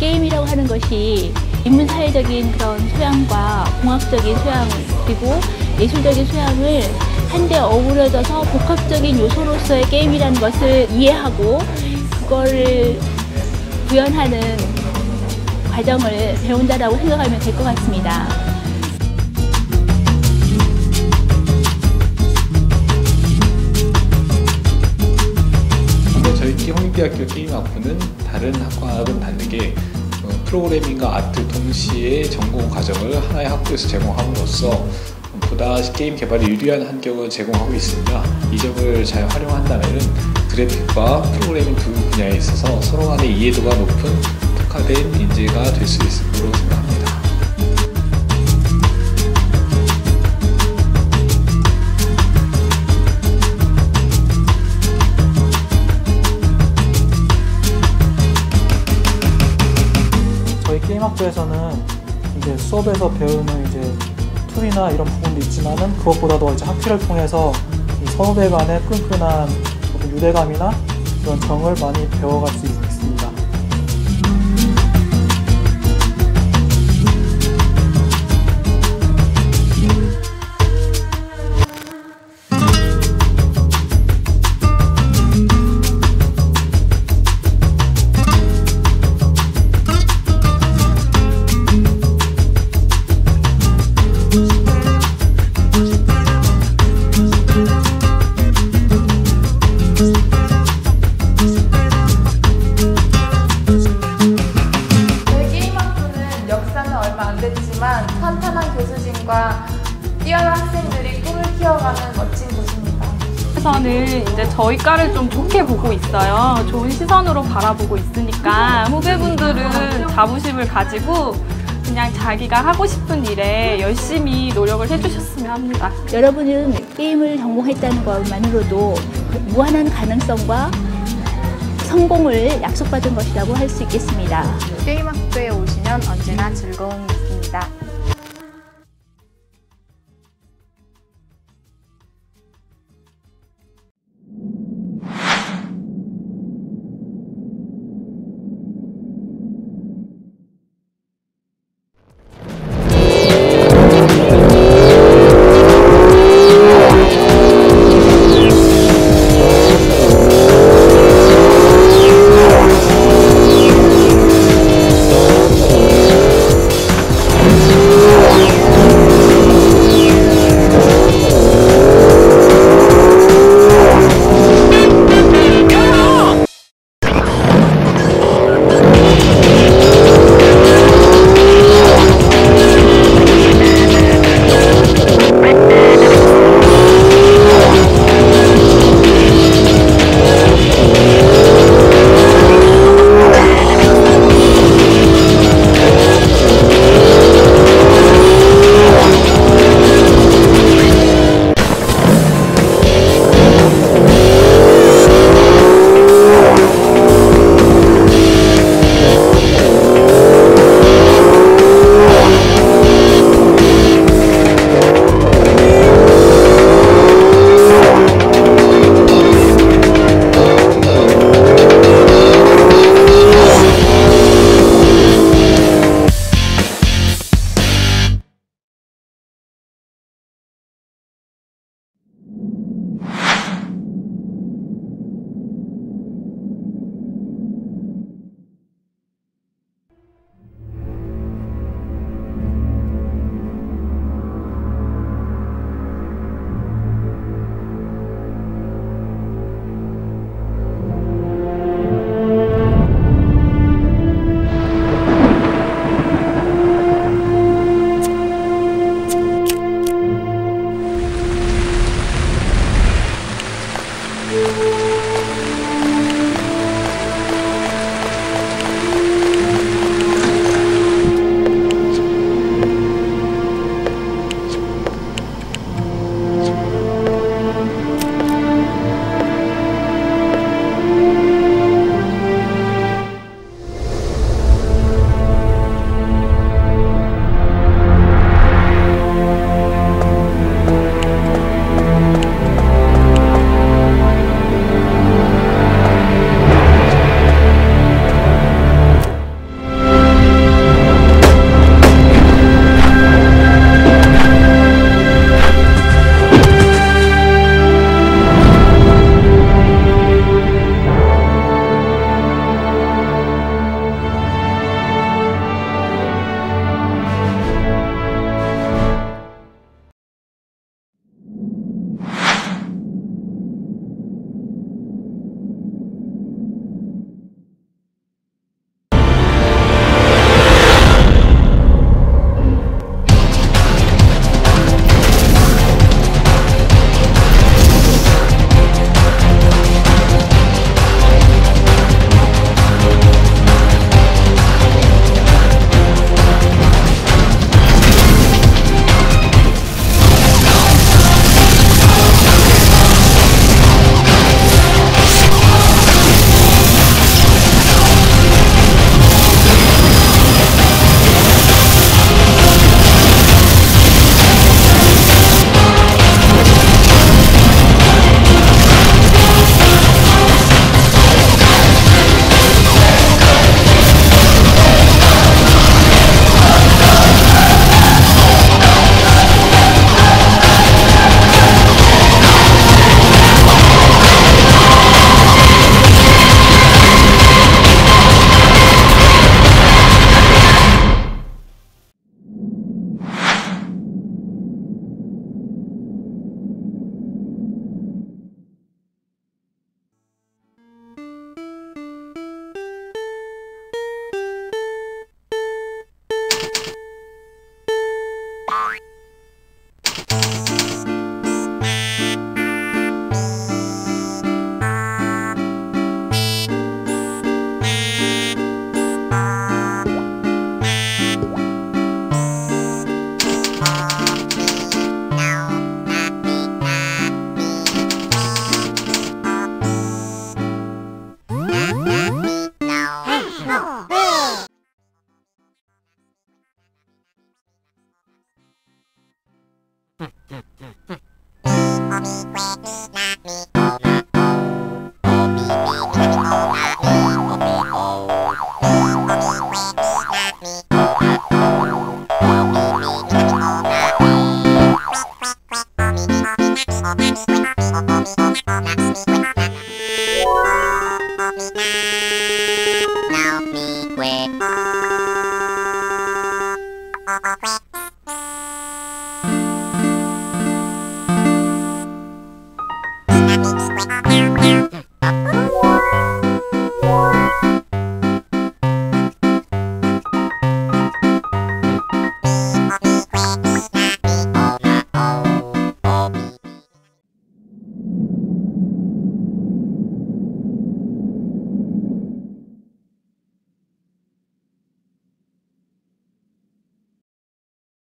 게임이라고 하는 것이 인문사회적인 그런 소양과 공학적인 소양 그리고 예술적인 소양을 한데 어우러져서 복합적인 요소로서의 게임이라는 것을 이해하고 그걸 구현하는 과정을 배운다라고 생각하면 될 것 같습니다. 홍익대학교 게임학부는 다른 학과학은 다르게 어, 프로그래밍과 아트 동시에 전공 과정을 하나의 학부에서 제공함으로써 보다 게임 개발에 유리한 환경을 제공하고 있습니다. 이 점을 잘 활용한다면 그래픽과 프로그래밍 두 분야에 있어서 서로 간의 이해도가 높은 특화된 인재가 될 수 있을 거로 생각합니다. 학부에서는 이제 수업에서 배우는 이제 tool이나 이런 부분도 있지만은 그것보다도 이제 학회를 통해서 이 선후배 간의 끈끈한 유대감이나 그런 정을 많이 배워갈 수 있 안 됐지만 탄탄한 교수진과 뛰어난 학생들이 꿈을 키워가는 멋진 곳입니다. 에서는 이제 저희 과를 좀 좋게 보고 있어요. 좋은 시선으로 바라보고 있으니까 후배분들은 자부심을 가지고 그냥 자기가 하고 싶은 일에 열심히 노력을 해주셨으면 합니다. 여러분은 게임을 전공했다는 것만으로도 무한한 가능성과 성공을 약속받은 것이라고 할 수 있겠습니다. 게임학부에 오시면 언제나 즐거움 이 있습니다. Wait.